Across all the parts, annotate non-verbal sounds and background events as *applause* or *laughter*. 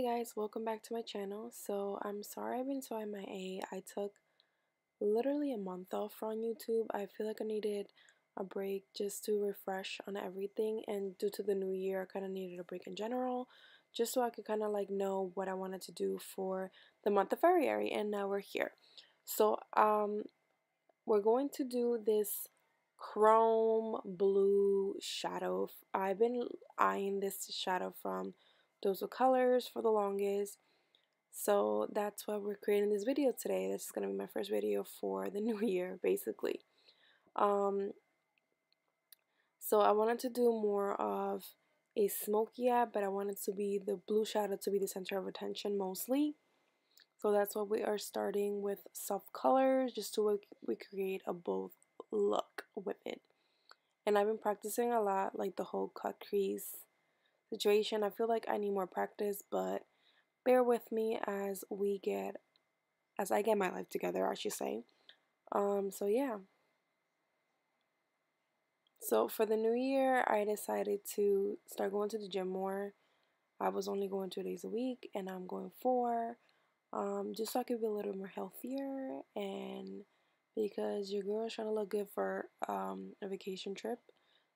Hey guys, welcome back to my channel. So I'm sorry I've been so MIA. I took literally a month off from YouTube. I feel like I needed a break just to refresh on everything and due to the new year I kind of needed a break in general just so I could kind of like know what I wanted to do for the month of February and now we're here. So um we're going to do this chrome blue shadow. I've been eyeing this shadow from those colors for the longest. So that's why we're creating this video today. This is going to be my first video for the *laughs* new year, basically. Um, so I wanted to do more of a smoky eye, but I wanted to be the blue shadow to be the center of attention mostly. So that's why we are starting with soft colors, just to we create a bold look with it. And I've been practicing a lot, like the whole cut crease situation. I feel like I need more practice, but bear with me as we get, as I get my life together, I should say. Um, so yeah. So for the new year, I decided to start going to the gym more. I was only going two days a week, and I'm going four, um, just so I could be a little more healthier, and because your girl is trying to look good for um, a vacation trip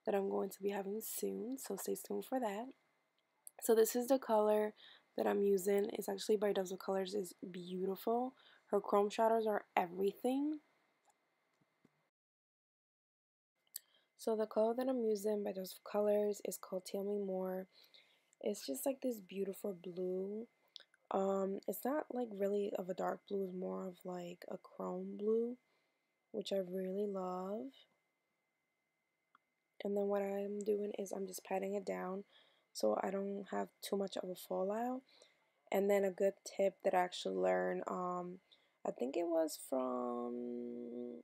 that I'm going to be having soon. So stay tuned for that. So this is the color that I'm using. It's actually by of Colors. is beautiful. Her chrome shadows are everything. So the color that I'm using by of Colors is called Teal Me More. It's just like this beautiful blue. Um, it's not like really of a dark blue. It's more of like a chrome blue, which I really love. And then what I'm doing is I'm just patting it down so I don't have too much of a fallout. And then a good tip that I actually learned, um, I think it was from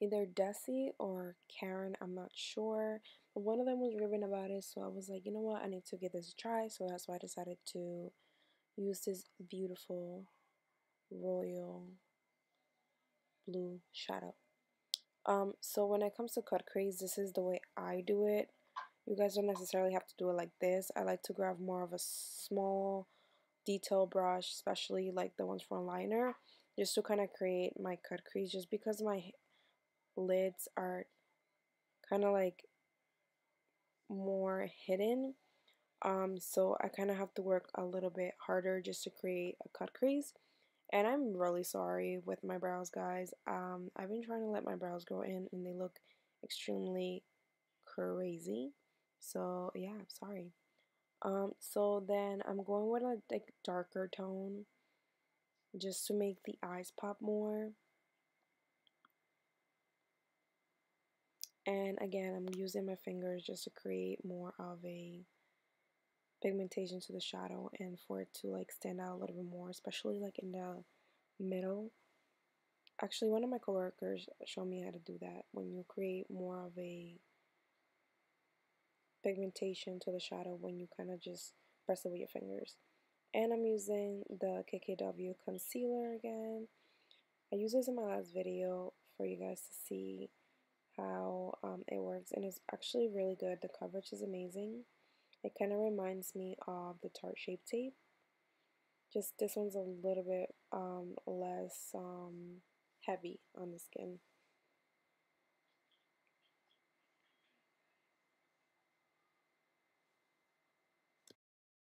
either Desi or Karen, I'm not sure. But one of them was raving about it, so I was like, you know what, I need to give this a try. So that's why I decided to use this beautiful royal blue shadow. Um, so when it comes to cut crease, this is the way I do it. You guys don't necessarily have to do it like this. I like to grab more of a small detail brush, especially like the ones for liner, just to kind of create my cut crease just because my lids are kind of like more hidden. Um, so I kind of have to work a little bit harder just to create a cut crease. And I'm really sorry with my brows, guys. Um, I've been trying to let my brows grow in and they look extremely crazy. So yeah, sorry. Um, so then I'm going with a like darker tone just to make the eyes pop more. And again, I'm using my fingers just to create more of a pigmentation to the shadow and for it to like stand out a little bit more, especially like in the middle. Actually, one of my coworkers showed me how to do that when you create more of a pigmentation to the shadow when you kind of just press it with your fingers. And I'm using the KKW concealer again. I used this in my last video for you guys to see how um, it works and it's actually really good. The coverage is amazing. It kind of reminds me of the Tarte Shape Tape. Just this one's a little bit um, less um, heavy on the skin.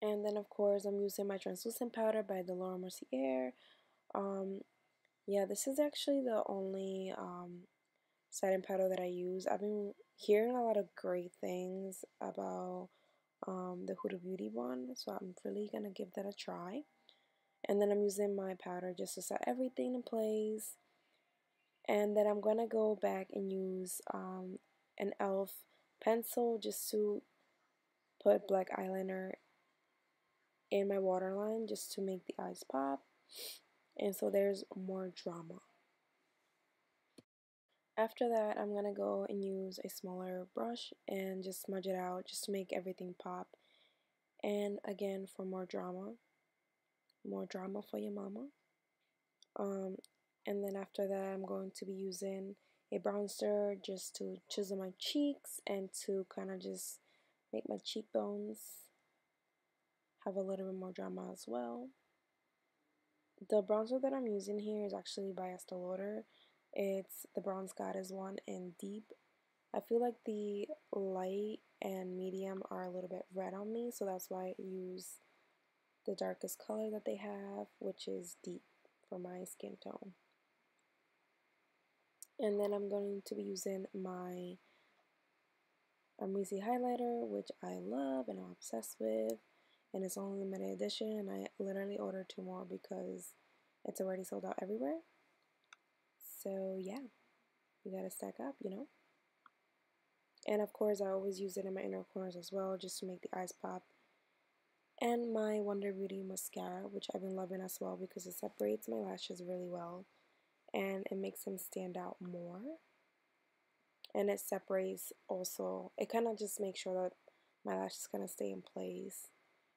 And then of course I'm using my translucent powder by the Laura Mercier. Um, yeah, this is actually the only um, setting powder that I use. I've been hearing a lot of great things about um, the Huda Beauty one, so I'm really gonna give that a try. And then I'm using my powder just to set everything in place. And then I'm gonna go back and use um, an e.l.f. pencil just to put black eyeliner in my waterline just to make the eyes pop. And so there's more drama. After that, I'm going to go and use a smaller brush and just smudge it out just to make everything pop. And again, for more drama, more drama for your mama. Um, and then after that, I'm going to be using a bronzer just to chisel my cheeks and to kind of just make my cheekbones have a little bit more drama as well. The bronzer that I'm using here is actually by Estee Lauder. It's the Bronze Goddess one in Deep. I feel like the light and medium are a little bit red on me, so that's why I use the darkest color that they have, which is Deep for my skin tone. And then I'm going to be using my Amrezy highlighter, which I love and I'm obsessed with. And it's only limited edition, and I literally ordered two more because it's already sold out everywhere. So, yeah, you gotta stack up, you know. And of course, I always use it in my inner corners as well, just to make the eyes pop. And my Wander Beauty mascara, which I've been loving as well because it separates my lashes really well and it makes them stand out more and it separates also it kind of just makes sure that my lashes kind of stay in place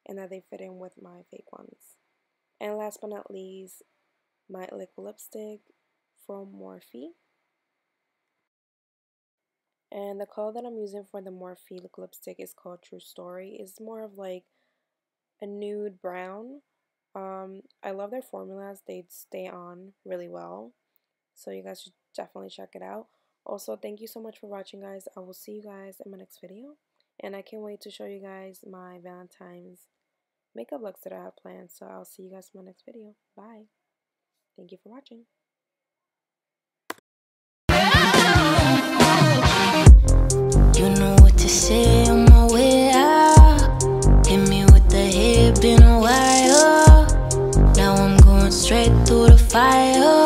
and that they fit in with my fake ones and last but not least my liquid lipstick from Morphe and the color that I'm using for the Morphe liquid lipstick is called True Story it's more of like a nude brown um, I love their formulas they stay on really well so you guys should definitely check it out. Also, thank you so much for watching, guys. I will see you guys in my next video. And I can't wait to show you guys my Valentine's makeup looks that I have planned. So I'll see you guys in my next video. Bye. Thank you for watching. You know what to say on my way out. Hit me with the hip in a while. Now I'm going straight through the fire.